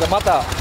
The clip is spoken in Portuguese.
Você matar.